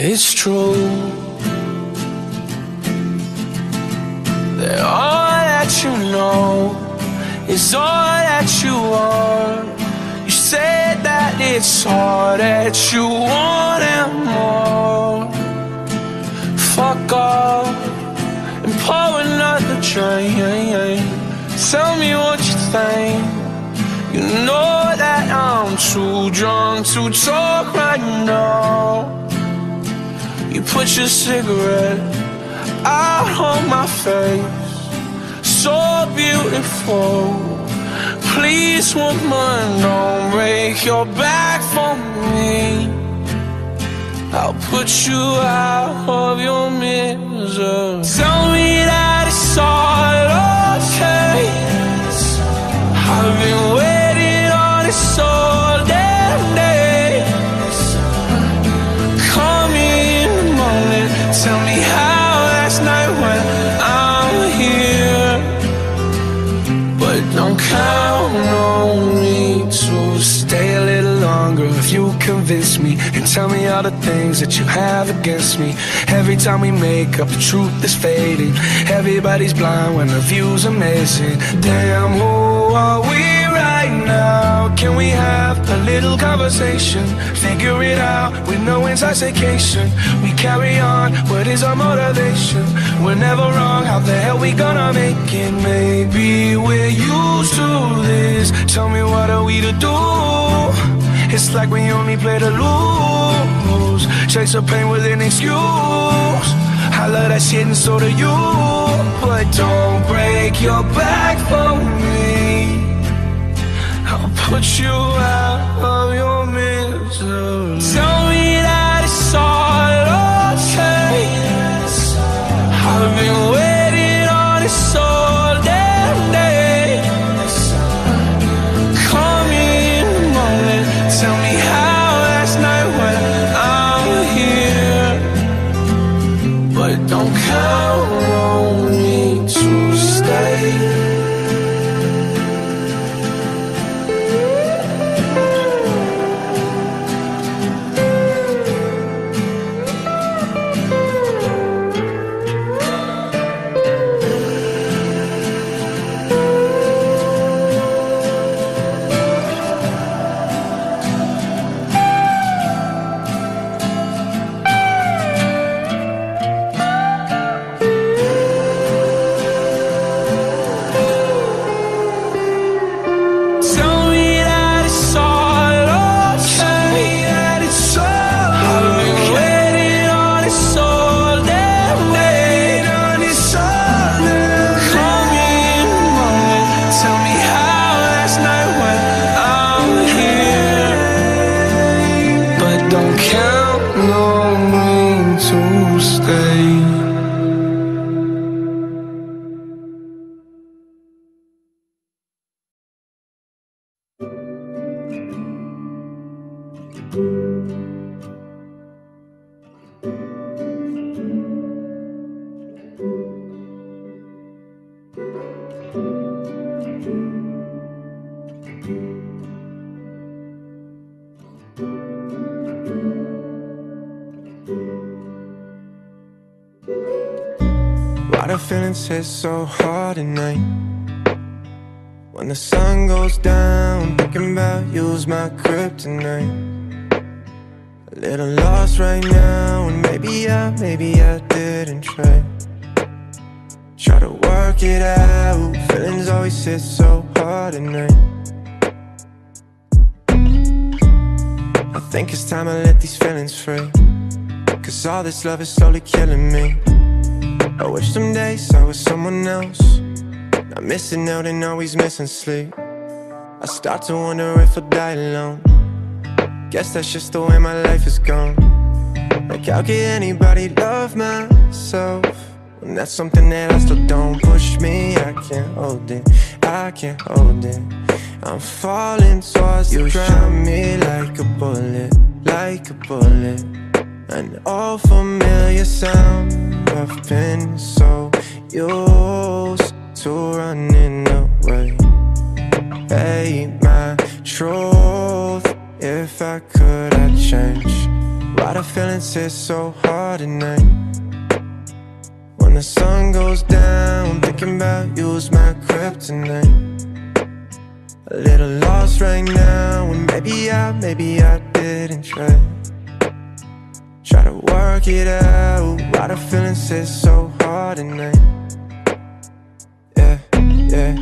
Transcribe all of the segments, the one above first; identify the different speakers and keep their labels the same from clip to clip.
Speaker 1: It's true that all that you know is all that you are. You said that it's all that you want and more. Fuck off and pour another drink. Tell me what you think. You know that I'm too drunk to talk right now. You put your cigarette out on my face, so beautiful. Please, woman, don't break your back for me. I'll put you out of your misery. Tell me that it's all okay. I've been waiting on this all convince me and tell me all the things that you have against me. Every time we make up, the truth is fading. Everybody's blind when the view's amazing. Damn, who are we right now? Can we have a little conversation? Figure it out with no intoxication. We carry on, what is our motivation? We're never wrong, how the hell we gonna make it? Maybe we're used to this. Tell me what are we to do? It's like we only play to lose. Chase the pain with an excuse. I love that shit and so do you. But don't break your back for me. I'll put you
Speaker 2: Why the feelings hit so hard at night? When the sun goes down, thinking about you's my kryptonite. A little lost right now, and maybe I, maybe I didn't try. Try to work it out, feelings always hit so hard at night. I think it's time I let these feelings free. Cause all this love is slowly killing me. I wish some days I was someone else. Not missing out and always missing sleep. I start to wonder if I'll die alone. Guess that's just the way my life is gone. Like, how can anybody love myself? When that's something that I still don't push me. I can't hold it, I can't hold it. I'm falling towards you, drown me like a bullet, like a bullet. An old familiar sound I've been so used to running away Hey, my truth If I could, I'd change Why the feelings hit so hard at night. When the sun goes down, thinking about you's my kryptonite. A little lost right now, and maybe I, maybe I didn't try. To work it out, why the feelings hit so hard tonight? Yeah, yeah.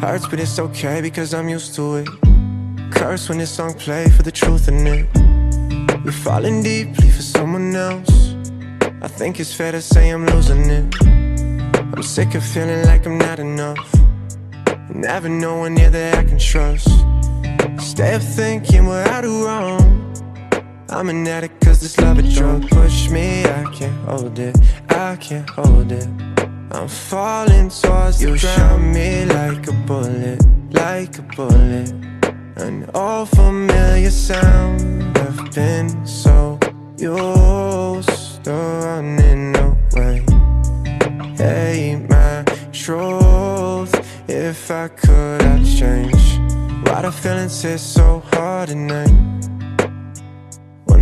Speaker 2: Hurts, but it's okay because I'm used to it. Curse when this song play for the truth in it. You're falling deeply for someone else. I think it's fair to say I'm losing it. I'm sick of feeling like I'm not enough. Never knowing near that I can trust. Stay up thinking what I do wrong. I'm an addict cause this love a drug Push me, I can't hold it, I can't hold it. I'm falling towards you You me like a bullet, like a bullet. An old familiar sound I've been so used to running away. Hey, my truth If I could, I'd change. Why the feelings hit so hard at night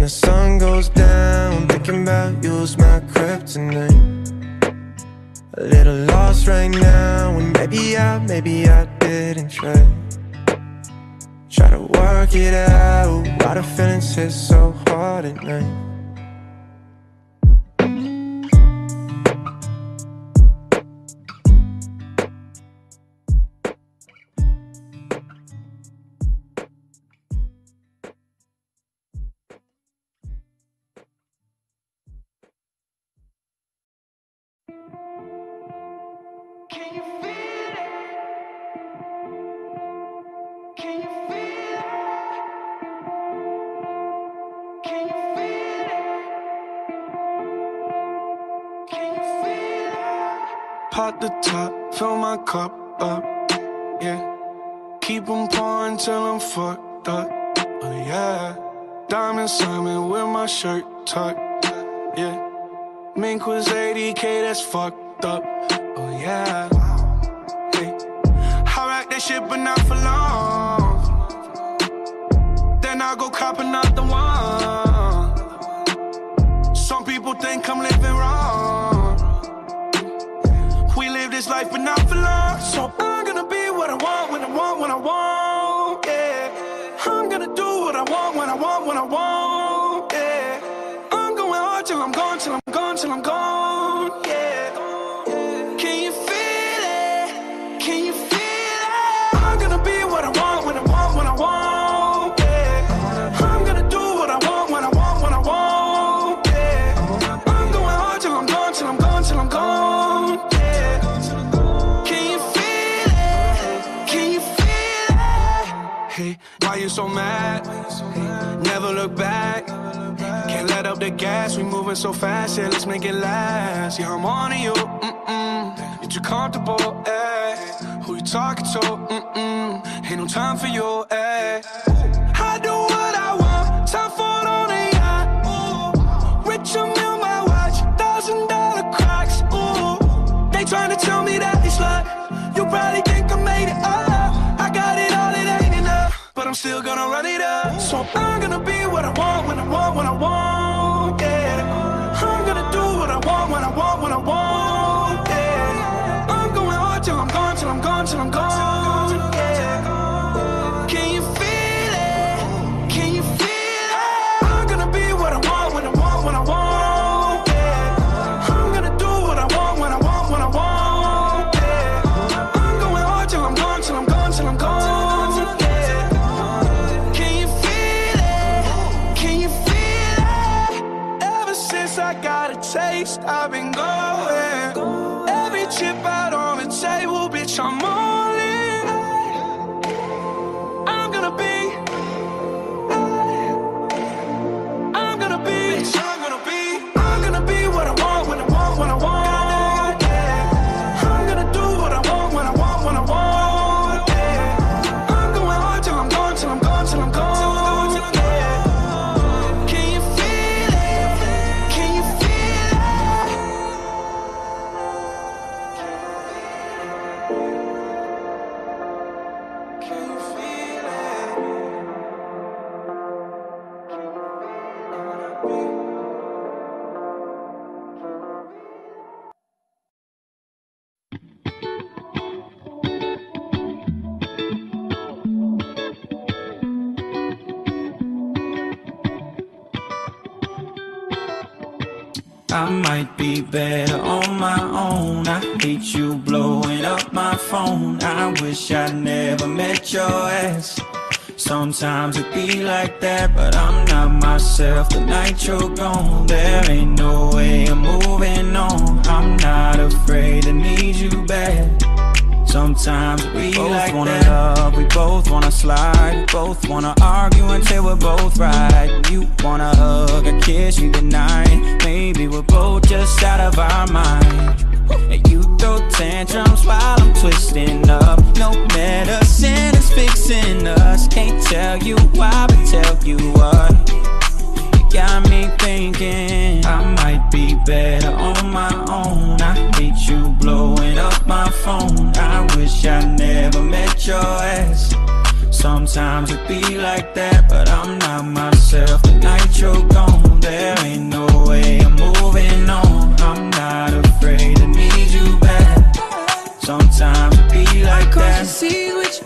Speaker 2: when the sun goes down, thinking about you's my kryptonite. A little lost right now, and maybe I, maybe I didn't try. Try to work it out, why the feelings hit so hard at night.
Speaker 3: Pop the top, fill my cup up, yeah. Keep them pouring till I'm fucked up, oh yeah. Diamond Simon with my shirt tucked, yeah. Mink was 80k, that's fucked up, oh yeah. Hey. I rock that shit, but not for long. Then I go cop another one. Some people think I'm living wrong this life, but not for long. So I'm gonna be what I want, when I want, when I want, yeah. I'm gonna do what I want, when I want, when I want, yeah. I'm going hard till I'm gone, till I'm gone, till I'm gone, gas. We moving so fast. Yeah, let's make it last. Yeah, I'm on to you. Mm-mm. You're too comfortable. Eh? Who you talking to? Mm-mm. Ain't no time for you. Eh? I do what I want. Time for it on a yacht. Rich on my watch. Thousand dollar cracks. Ooh. They trying to tell me that it's luck. You probably think I made it up. but I'm still gonna run it up. So I'm gonna be what I want, when I want, when I want,
Speaker 4: wish I never met your ass. Sometimes it be like that, but I'm not myself the night you're gone. There ain't no way I'm moving on. I'm not afraid to need you back. Sometimes we both like wanna that. love, we both wanna slide, we both wanna argue until we're both right. You wanna hug, a kiss, you deny. Maybe we're both just out of our mind. And you throw tantrums while I'm twisting up. No medicine is fixing us. Can't tell you why, but tell you what. You got me thinking I might be better on my own. I hate you blowing up my phone. I wish I never met your ass. Sometimes it be like that, but I'm not myself. The night you're gone, there ain't no way I'm moving on. I'm be like that.
Speaker 5: See which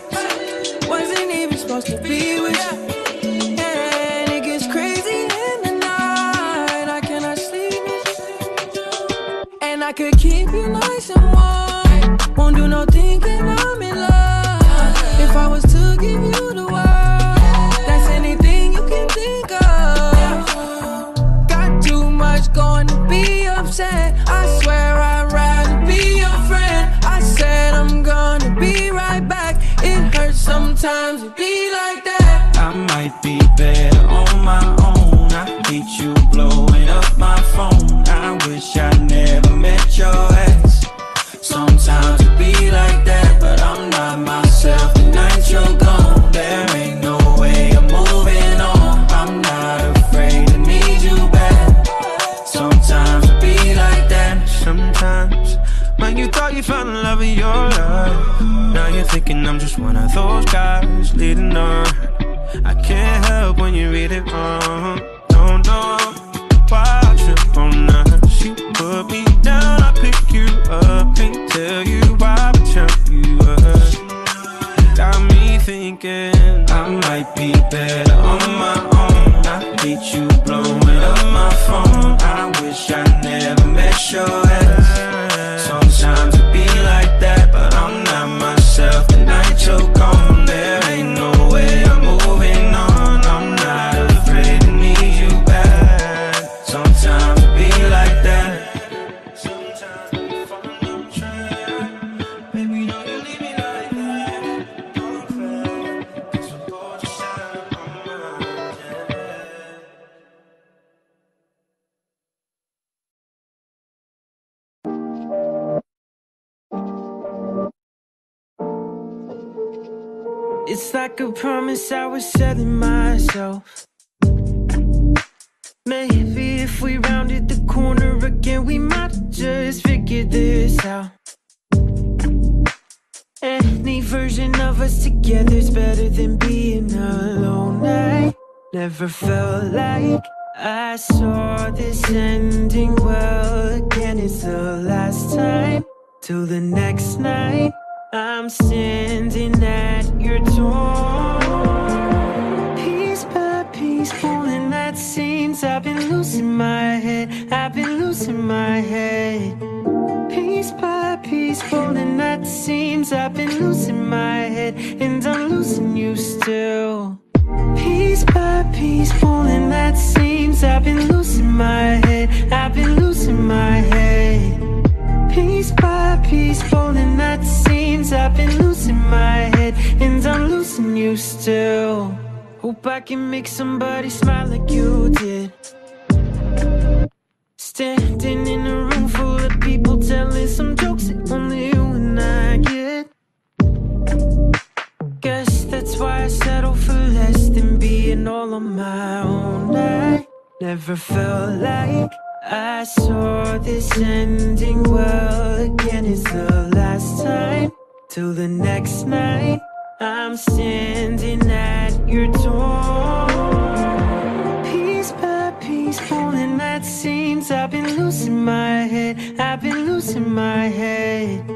Speaker 5: wasn't even supposed to be with you. And it gets crazy in the night. I cannot sleep. And I could keep you nice and warm. Won't do no thinking I'm in love. If I was to give you the world, I
Speaker 2: can't help when you read it wrong.
Speaker 5: It's like a promise I was selling myself. Maybe if we rounded the corner again, we might just figure this out. Any version of us together's better than being alone. I never felt like I saw this ending well again. It's the last time till the next night. I'm standing at your door. Piece by piece, pulling at seams. I've been losing my head. I've been losing my head. Piece by piece, pulling at seams. I've been losing my head, and I'm losing you still. Piece by piece, pulling at seams. I've been losing my head. I've been losing my head. Piece by piece, pulling at the seams. I've been losing my head, and I'm losing you still. Hope I can make somebody smile like you did. Standing in a room full of people telling some jokes that only you and I get. Guess that's why I settle for less than being all on my own. I never felt like I saw this ending well again. It's the last time till the next night. I'm standing at your door. Piece by piece, pulling at seams. I've been losing my head. I've been losing my head.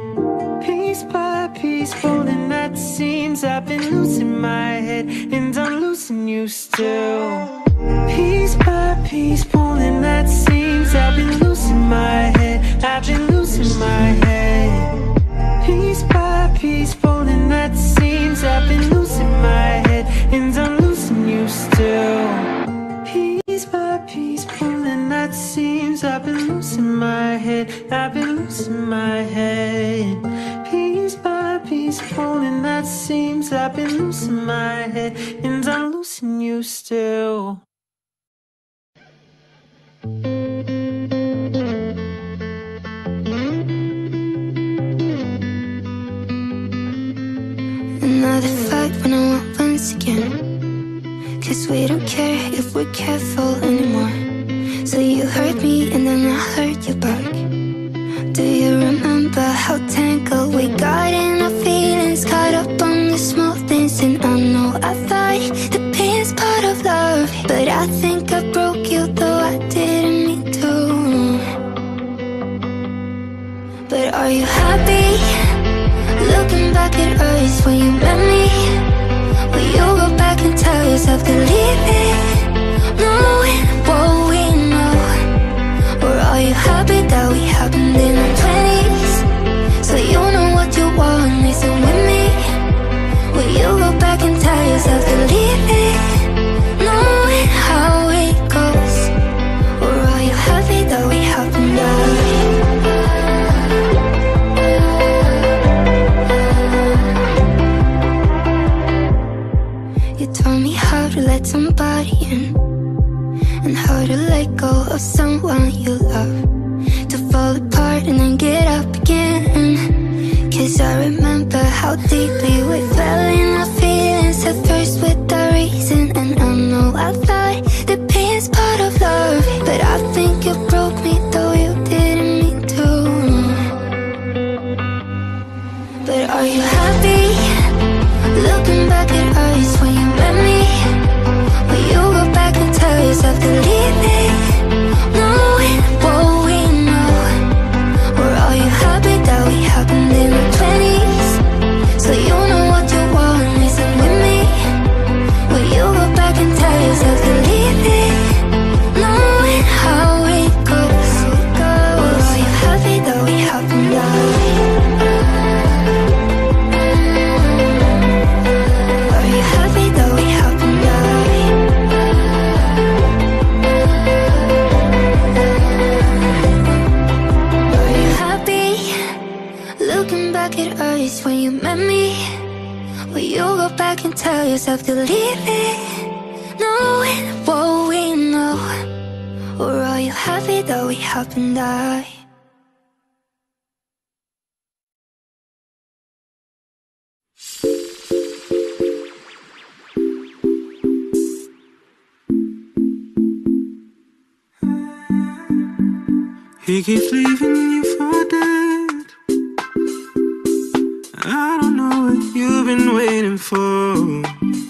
Speaker 5: Piece by piece, pulling at seams. I've been losing my head, and I'm losing you still. Piece by piece, pulling at seams.
Speaker 6: careful anymore. So you hurt me and then I hurt you back. Do you remember how tangled we got in our feelings? Caught up on the small things, and I know I thought the pain's part of love. But I think I broke you, though I didn't mean to. But are you happy? Looking back at us when you met me, will you go back and tell yourself to leave it? what we know Or are you happy that we happened in the 20s? So you know what you want, with me? Will you go back and tell yourself to leave it? someone you love To fall apart and then get up again. Cause I remember how deeply we fell in love. back and tell yourself to leave it Knowing what we know Or are you happy that we haven't died?
Speaker 7: He keeps leaving you for.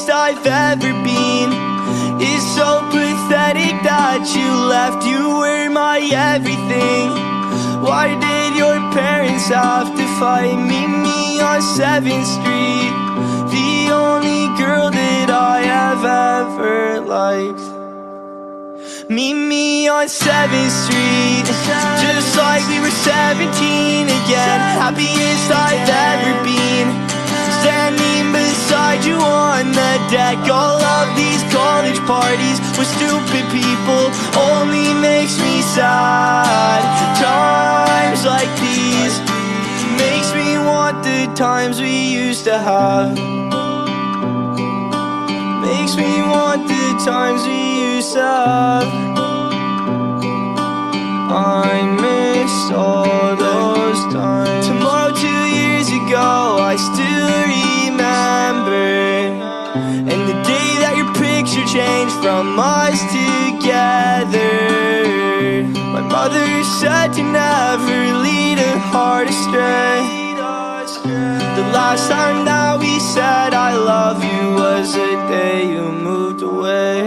Speaker 8: Happiest I've ever been. It's so pathetic that you left. You were my everything. Why did your parents have to fight? Meet me on 7th Street. The only girl that I have ever liked. Meet me on 7th Street. Just like we were 17 again. Happiest I've ever been people Only makes me sad Times like these Makes me want the times we used to have Makes me want the times we used to have. I miss all those times. Tomorrow, two years ago, I still changed from us together. My mother said to never lead a heart astray. The last time that we said I love you was the day you moved away.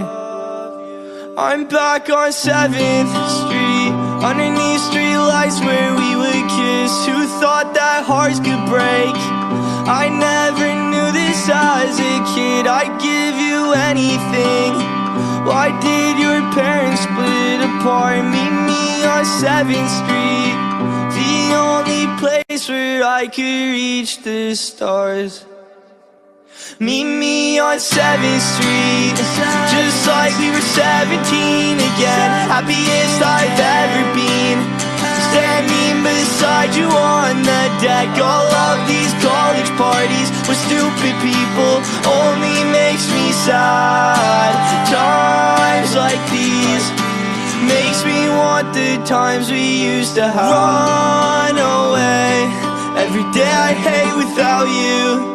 Speaker 8: I'm back on 7th Street, underneath streetlights where we would kiss. Anything. Why did your parents split apart? Meet me on 7th Street, the only place where I could reach the stars. Meet me on 7th Street Just like we were 17 again Happiest I've ever been Standing beside you on the deck All of these college parties with stupid people Only makes me sad Times like these Makes me want the times we used to have Run away Every day I hate without you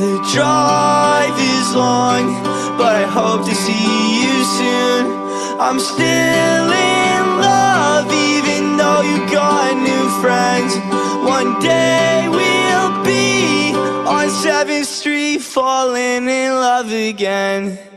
Speaker 8: the drive is long, but I hope to see you soon. I'm still in love, even though you got new friends. One day falling in love again.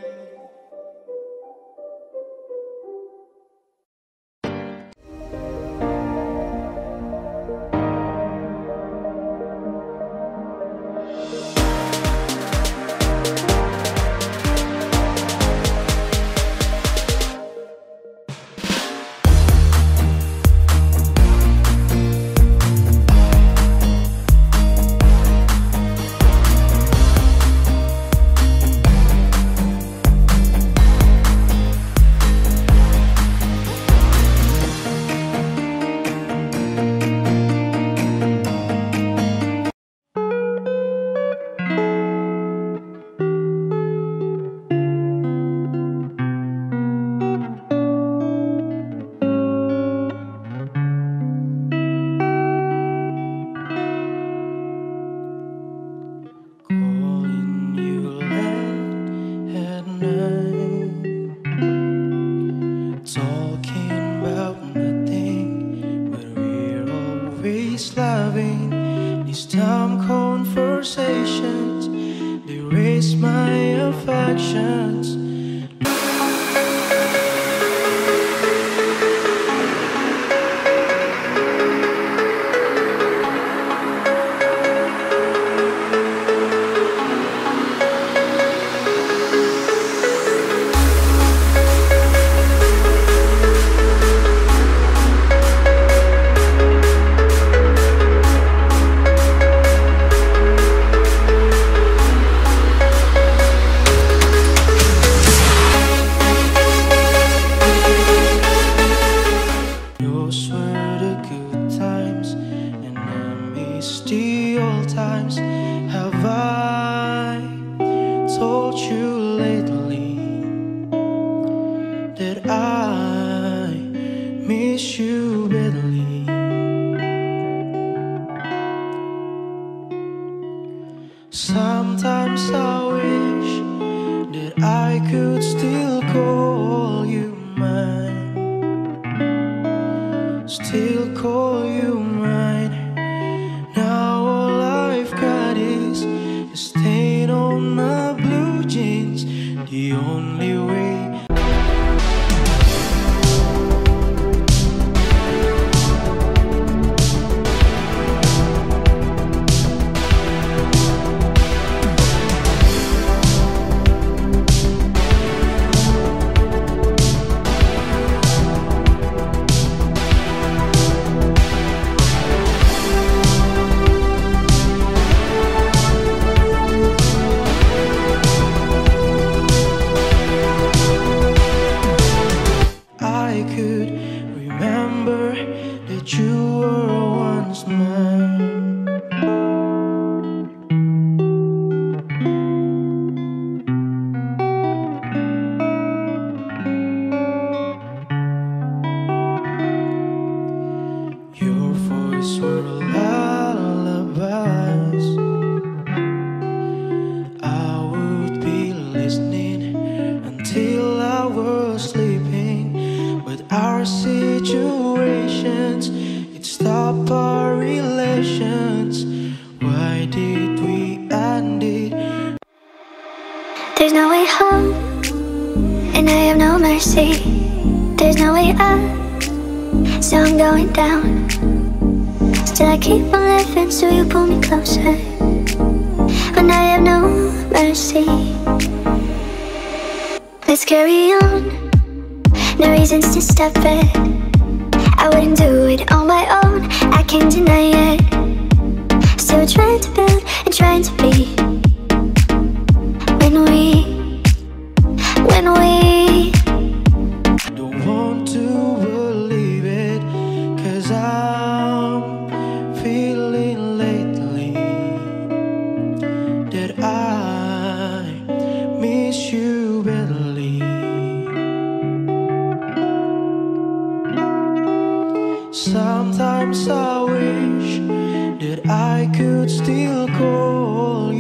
Speaker 9: see
Speaker 10: there's no way out. So I'm going down. Still, I keep on living, so you pull me closer. When I have no mercy, let's carry on. No reasons to stop it. I wouldn't do it on my own, I can't deny it. Still trying to build and trying to be.
Speaker 9: I wish that I could still call